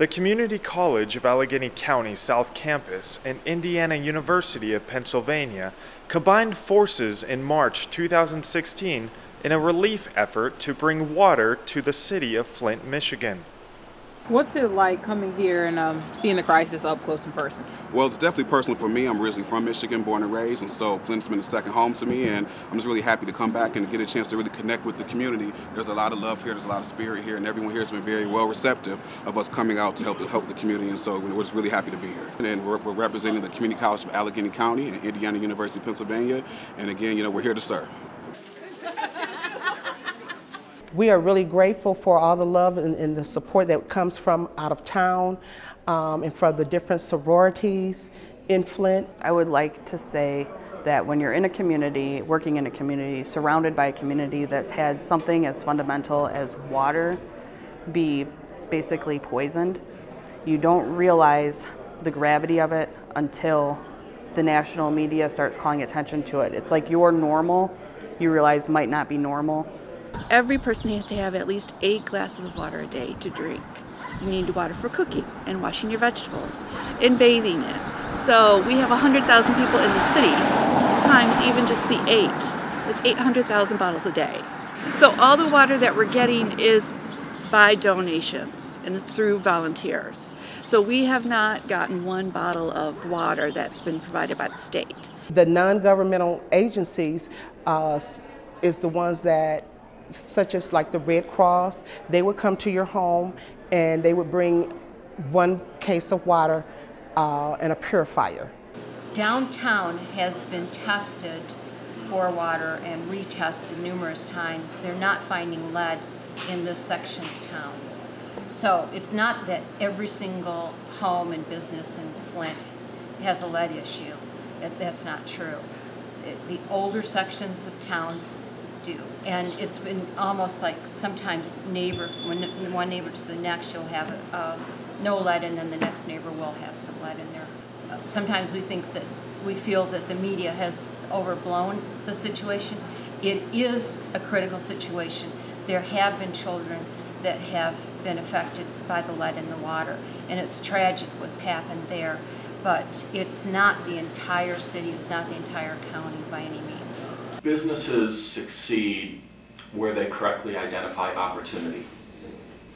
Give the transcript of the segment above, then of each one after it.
The Community College of Allegheny County South Campus and Indiana University of Pennsylvania combined forces in March 2016 in a relief effort to bring water to the city of Flint, Michigan. What's it like coming here and um, seeing the crisis up close and personal? Well, it's definitely personal for me. I'm originally from Michigan, born and raised, and so Flint's been a second home to me, and I'm just really happy to come back and get a chance to really connect with the community. There's a lot of love here, there's a lot of spirit here, and everyone here has been very well receptive of us coming out to help help the community, and so we're just really happy to be here. And we're, we're representing the Community College of Allegheny County and Indiana University, Pennsylvania, and again, you know, we're here to serve. We are really grateful for all the love and, and the support that comes from out of town um, and from the different sororities in Flint. I would like to say that when you're in a community, working in a community, surrounded by a community that's had something as fundamental as water be basically poisoned, you don't realize the gravity of it until the national media starts calling attention to it. It's like your normal, you realize might not be normal. Every person has to have at least eight glasses of water a day to drink. You need water for cooking and washing your vegetables and bathing it. So we have 100,000 people in the city, times even just the eight. It's 800,000 bottles a day. So all the water that we're getting is by donations and it's through volunteers. So we have not gotten one bottle of water that's been provided by the state. The non-governmental agencies uh, is the ones that such as like the Red Cross, they would come to your home and they would bring one case of water uh, and a purifier. Downtown has been tested for water and retested numerous times. They're not finding lead in this section of town. So it's not that every single home and business in Flint has a lead issue. That's not true. The older sections of towns do. And it's been almost like sometimes neighbor, when one neighbor to the next, you'll have uh, no lead, and then the next neighbor will have some lead in there. Sometimes we think that we feel that the media has overblown the situation. It is a critical situation. There have been children that have been affected by the lead in the water, and it's tragic what's happened there. But it's not the entire city, it's not the entire county by any means. Businesses succeed where they correctly identify opportunity.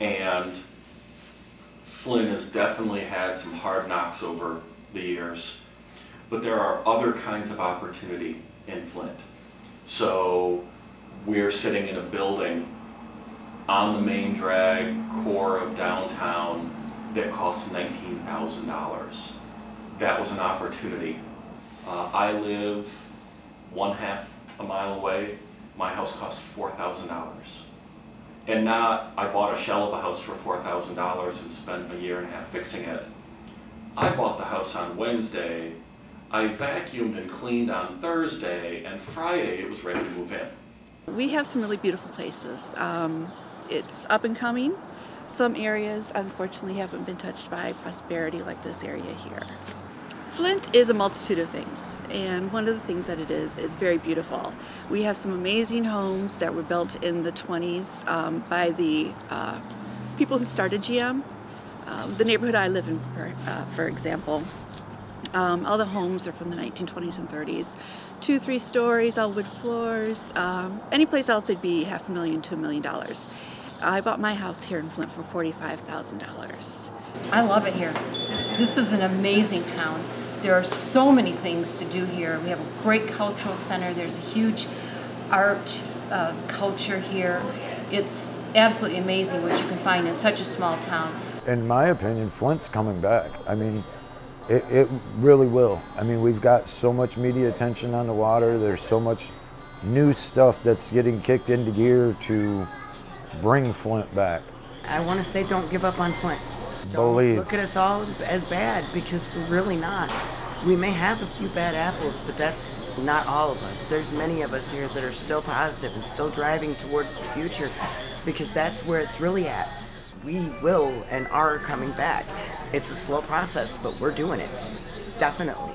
And Flint has definitely had some hard knocks over the years, but there are other kinds of opportunity in Flint. So we're sitting in a building on the main drag core of downtown that costs $19,000. That was an opportunity. Uh, I live one half a mile away, my house cost $4,000. And not, I bought a shell of a house for $4,000 and spent a year and a half fixing it. I bought the house on Wednesday, I vacuumed and cleaned on Thursday, and Friday it was ready to move in. We have some really beautiful places. Um, it's up and coming. Some areas, unfortunately, haven't been touched by prosperity like this area here. Flint is a multitude of things, and one of the things that it is is very beautiful. We have some amazing homes that were built in the 20s um, by the uh, people who started GM. Um, the neighborhood I live in, for, uh, for example, um, all the homes are from the 1920s and 30s. Two, three stories, all wood floors. Um, any place else it'd be half a million to a million dollars. I bought my house here in Flint for $45,000. I love it here. This is an amazing town. There are so many things to do here. We have a great cultural center. There's a huge art uh, culture here. It's absolutely amazing what you can find in such a small town. In my opinion, Flint's coming back. I mean, it, it really will. I mean, we've got so much media attention on the water. There's so much new stuff that's getting kicked into gear to bring Flint back. I want to say don't give up on Flint. Don't Believe. look at us all as bad because we're really not. We may have a few bad apples, but that's not all of us. There's many of us here that are still positive and still driving towards the future because that's where it's really at. We will and are coming back. It's a slow process, but we're doing it. Definitely.